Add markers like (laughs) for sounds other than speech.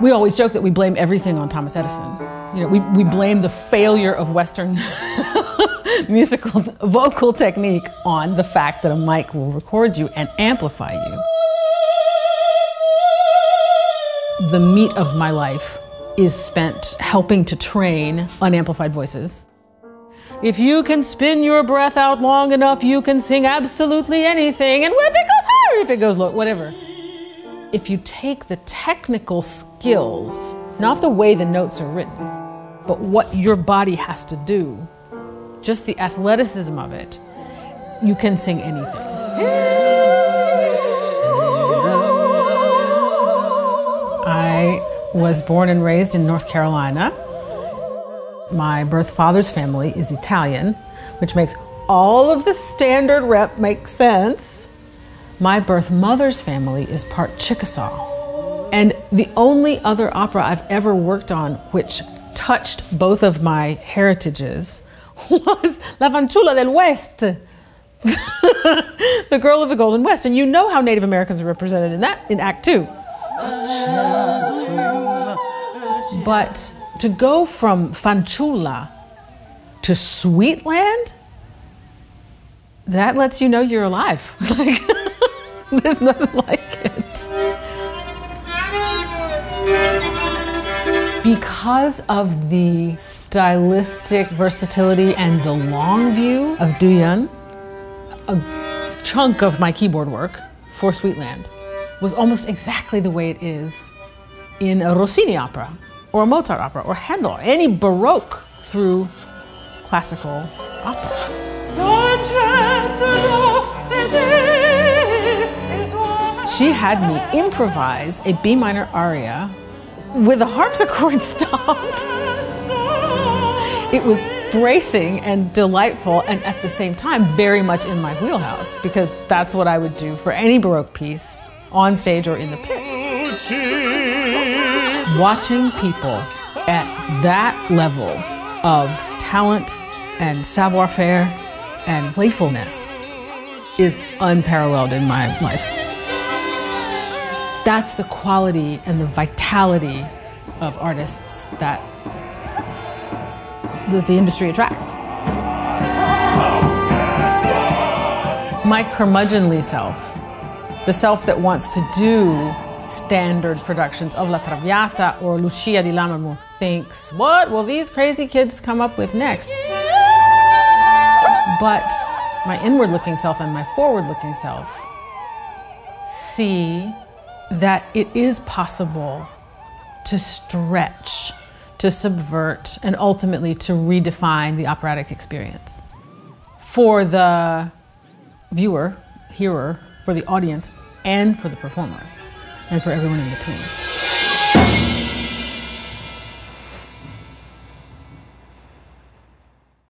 We always joke that we blame everything on Thomas Edison. You know, we, we blame the failure of Western (laughs) musical vocal technique on the fact that a mic will record you and amplify you. The meat of my life is spent helping to train unamplified voices. If you can spin your breath out long enough, you can sing absolutely anything. And if it goes higher, if it goes low, whatever if you take the technical skills, not the way the notes are written, but what your body has to do, just the athleticism of it, you can sing anything. I was born and raised in North Carolina. My birth father's family is Italian, which makes all of the standard rep make sense. My birth mother's family is part Chickasaw. And the only other opera I've ever worked on which touched both of my heritages (laughs) was La Fanciulla del West, (laughs) the girl of the Golden West. And you know how Native Americans are represented in that, in Act Two. But to go from Fanciulla to Sweet Land, that lets you know you're alive. (laughs) like, (laughs) there's nothing like it. Because of the stylistic versatility and the long view of Du Yun, a chunk of my keyboard work for Sweet Land was almost exactly the way it is in a Rossini opera or a Mozart opera or Handel, any Baroque through classical opera. She had me improvise a B minor aria with a harpsichord (laughs) stop. It was bracing and delightful, and at the same time, very much in my wheelhouse because that's what I would do for any Baroque piece on stage or in the pit. Watching people at that level of talent and savoir faire and playfulness is unparalleled in my life. That's the quality and the vitality of artists that, the industry attracts. My curmudgeonly self, the self that wants to do standard productions of La Traviata or Lucia di Lammermoor, thinks, what will these crazy kids come up with next? But my inward looking self and my forward looking self see that it is possible to stretch, to subvert, and ultimately to redefine the operatic experience for the viewer, hearer, for the audience, and for the performers, and for everyone in between.